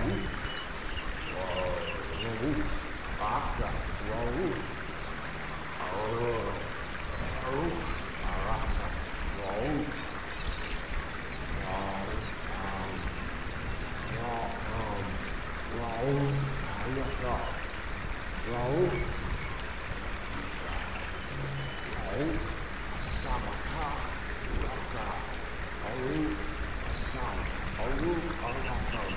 龙，哦，龙，八爪龙，哦，哦，啊，龙。lẩu lẩu rồi lẩu lẩu sa mạc ha lẩu lẩu sa lẩu lẩu lẩu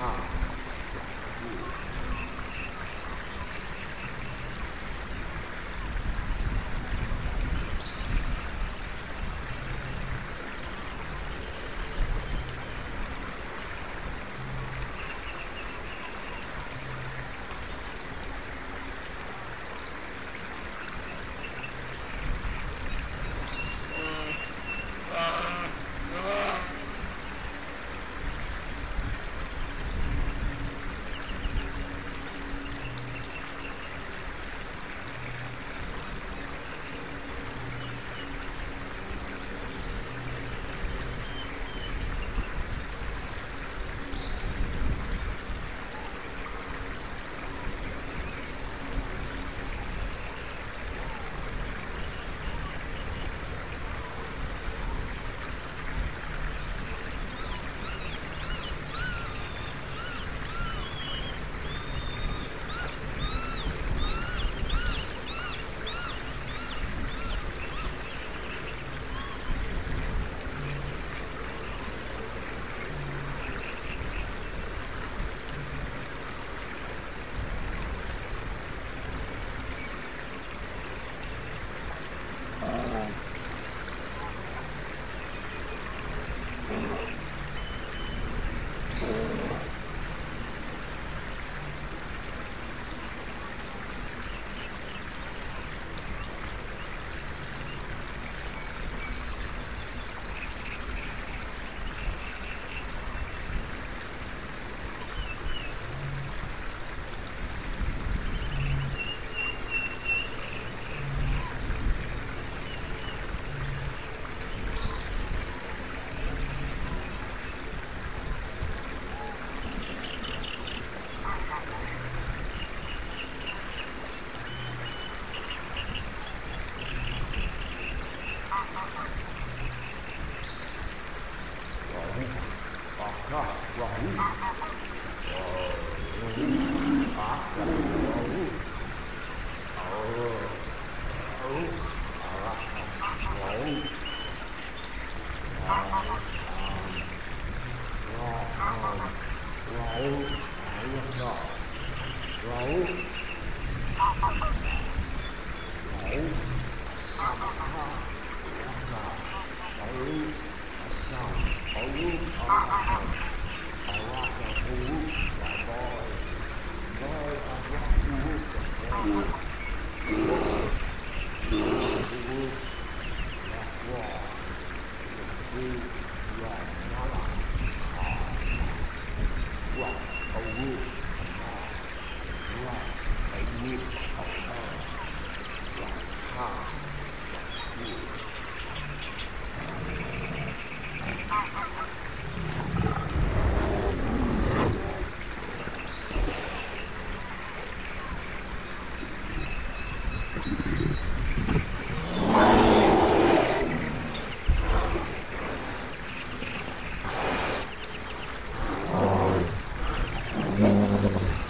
heart. はい。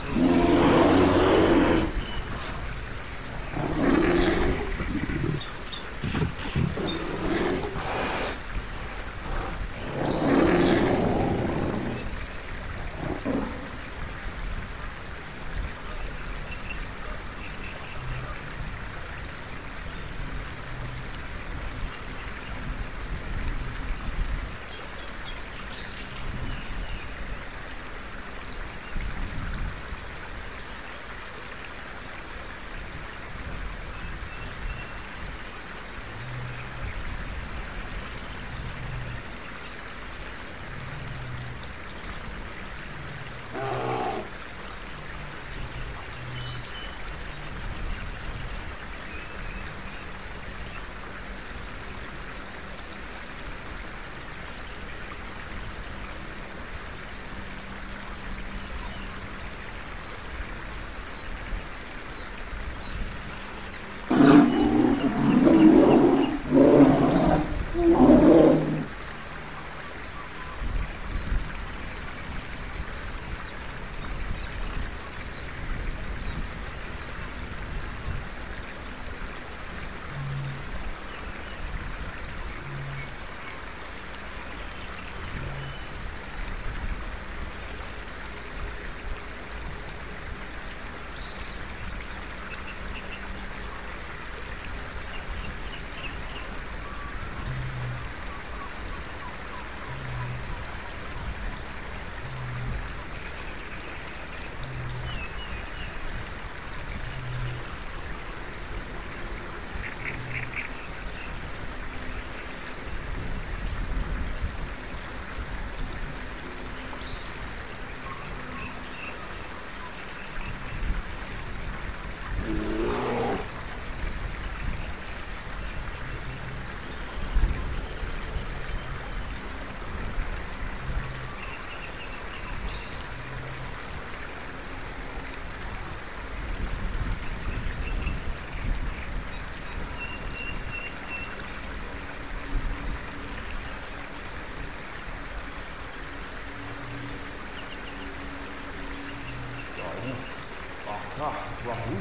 Aka Rahu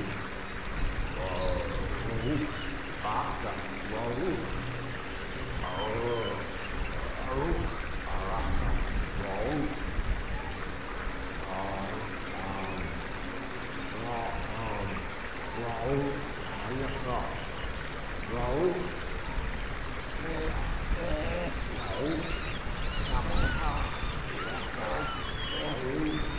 Rahu Aka Rahu Rahu Araka Rahu Rahu Araka Rahu Rahu Samaka Rahu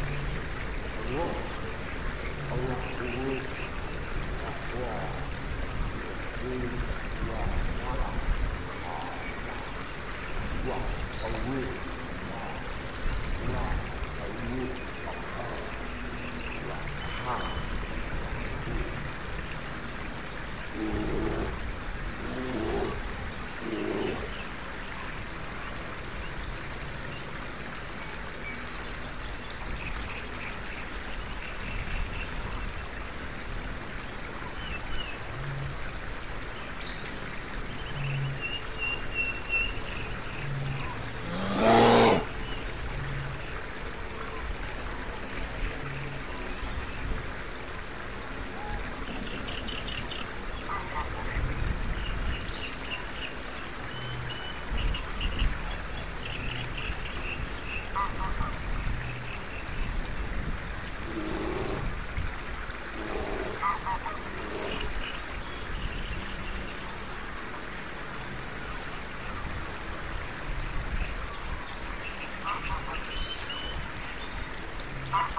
Thank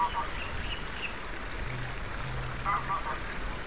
you.